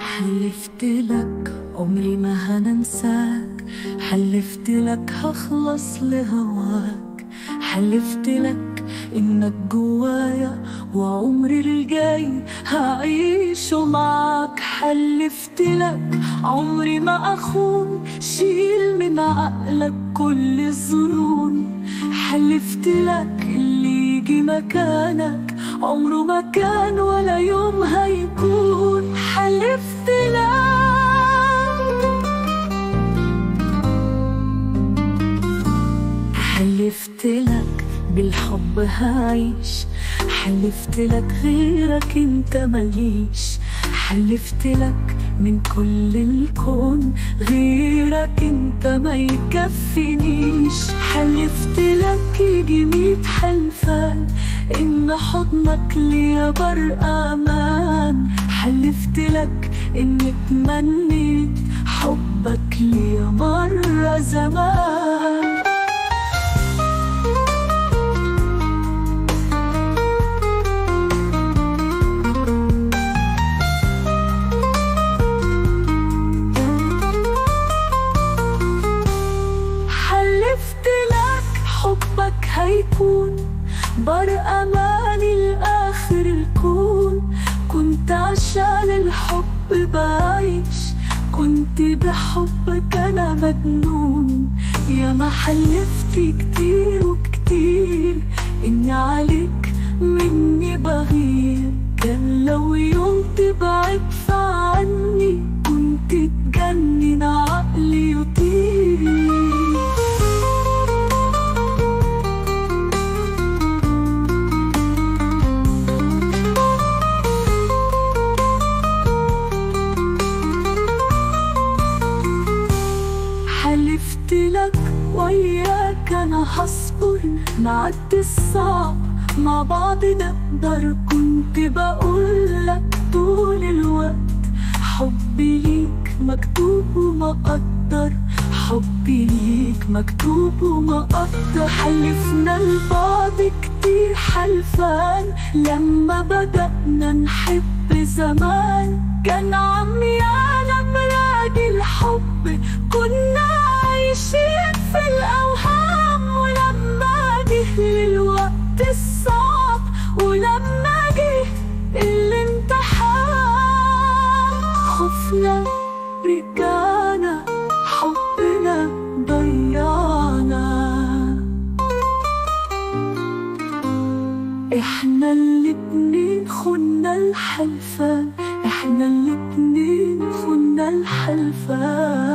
حلفت لك عمري ما هننساك. حلفت لك هخلص لهواك. حلفت لك إنك جوايا وعمري الجاي هعيشه معاك حلفت لك عمري ما أخون. شيل من عقلك كل الظنون. حلفت لك اللي يجي مكانك عمره ما كان ولا يوم هيكون. حلفت لك حلفت لك بالحب هعيش حلفت لك غيرك انت مليش حلفت لك من كل الكون غيرك انت ما يكفينيش حلفت لك يجي ميت حلفان إن حضنك ليا بر أمان. حلفت لك إني تمنيت حبك ليا مرة زمان. بر أماني لآخر الكون. كنت عشان الحب بعيش. كنت بحبك أنا مجنون. يا ما حلفت كتير وكتير. وياك أنا هصبر نعدي الصعب. مع بعض نقدر كنت بقول لك طول الوقت حبي ليك مكتوب ومقدر حبي ليك مكتوب ومقدر حلفنا لبعض كتير حلفان. لما بدأنا نحب زمان كان عم يعلم راجي الحب. كنا إحنا الاتنين خنا الحلفان إحنا الاتنين خنا الحلفان